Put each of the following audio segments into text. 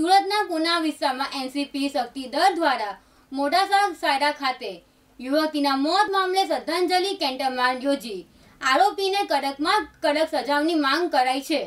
સુરતના પુના વિસ્તારમાં એનસીપી શક્તિ દળ દ્વારા મોડાસા સાયરા ખાતે યુવતીના મોત મામલે શ્રદ્ધાંજલિ કેન્ટરમાન યોજી આરોપીને કડકમાં કડક સજાવની માંગ કરાઈ છે.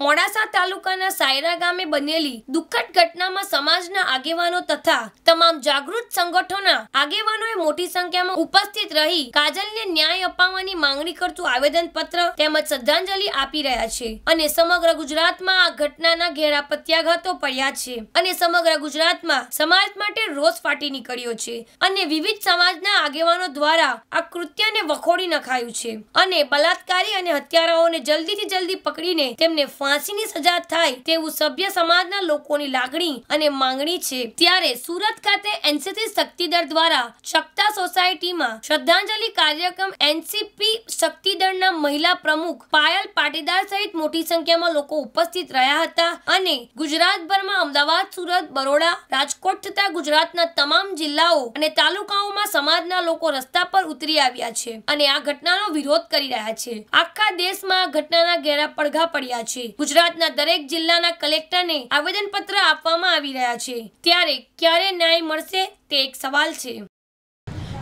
મોડાસા તાલુકાના સાયરા ગામે બનેલી દુઃખદ ઘટનામાં સમાજના આગેવાનો તથા તમામ જાગૃત સંગઠનોના આગેવાનોએ મોટી સંખ્યામાં ઉપસ્થિત રહી કાજલને ન્યાય અપાવવાની માંગણી કરતું આવેદન પત્ર તેમજ શ્રદ્ધાંજલિ આપી રહ્યા છે અને સમગ્ર ગુજરાતમાં આ ઘટનાના ઘેરા પ્રત્યાઘાતો પડ્યા છે અને સમગ્ર ગુજરાતમાં સમાજ માટે રોષ ફાટી નીકળ્યો છે અને વિવિધ સમાજના આગેવાનો દ્વારા આ કૃત્યને વખોડી નખાયું છે અને બલાત્કારી અને હત્યારાઓને જલ્દીથી જલ્દી પકડીને તેમને ફાંસીની સજા થાય તેવું સભ્ય સમાજના લોકોની લાગણી અને માંગણી છે. ત્યારે સુરત ખાતે એનસીસી શક્તિદળ દ્વારા શકતા સોસાયટીમાં શ્રદ્ધાંજલિ કાર્યક્રમ એનસીપી શક્તિદળના મહિલા પ્રમુખ પાયલ પાટીદાર સહિત મોટી સંખ્યામાં લોકો ઉપસ્થિત રહ્યા હતા અને ગુજરાતભરમાં અમદાવાદ, સુરત, બરોડા, રાજકોટ તથા ગુજરાતના તમામ જિલ્લાઓ અને તાલુકાઓમાં સમાજના લોકો રસ્તા પર ઉતરી આવ્યા છે અને આ ઘટનાનો વિરોધ કરી રહ્યા છે. આખા દેશમાં ઘટનાના ઘેરા પડઘા પડ્યા છે. ગુજરાતના દરેક જિલ્લાના કલેક્ટરને આવેદનપત્ર આપવામાં આવી રહ્યા છે. ત્યારે ક્યારે ન્યાય મળશે તે એક સવાલ છે.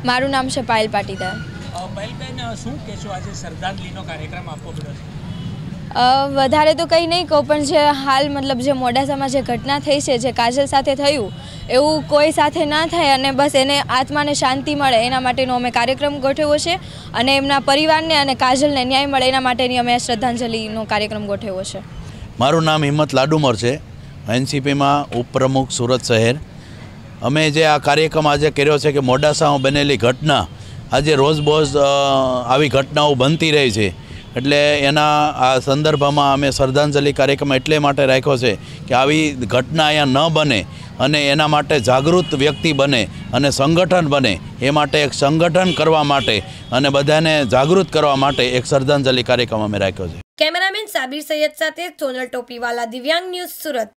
મારું નામ છે પાયલ પાટીદાર. અ, શું કહેશો આજે શ્રદ્ધાંજલિનો કાર્યક્રમ આપવો પડ્યો વધારે તો કંઈ નહીં કહું પણ જે હાલ મતલબ જે મોડાસામાં જે ઘટના થઈ છે જે કાજલ સાથે થયું એવું કોઈ સાથે ના થાય અને બસ એને આત્માને શાંતિ મળે એના માટેનો અમે કાર્યક્રમ ગોઠવ્યો છે અને એમના પરિવારને અને કાજલને ન્યાય મળે એના માટેની અમે શ્રદ્ધાંજલિનો કાર્યક્રમ ગોઠવ્યો છે. મારું નામ હિંમત લાડુમર છે. એનસીપીમાં ઉપપ્રમુખ સુરત શહેર. અમે જે આ કાર્યક્રમ આજે કર્યો છે કે મોડાસામાં બનેલી ઘટના, આજે રોજબોજ આવી ઘટનાઓ બનતી રહી છે. એટલે એના આ સંદર્ભમાં અમે શ્રદ્ધાંજલિ કાર્યક્રમ એટલે માટે રાખ્યો છે કે આવી ઘટના અહીંયા ન બને અને એના માટે જાગૃત વ્યક્તિ બને અને સંગઠન બને. એ માટે એક સંગઠન કરવા માટે અને બધાને જાગૃત કરવા માટે એક શ્રદ્ધાંજલિ કાર્યક્રમ અમે રાખ્યો છે. કેમેરામેન સાબિર સૈયદ સાથે સોનલ ટોપીવાલા દિવ્યાંગ ન્યૂઝ સુરત.